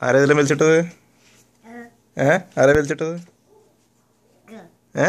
ആരാ ഇതിലും വലിച്ചിട്ടത് ഏ? ആരാ വലിച്ചിട്ടത് ഏ?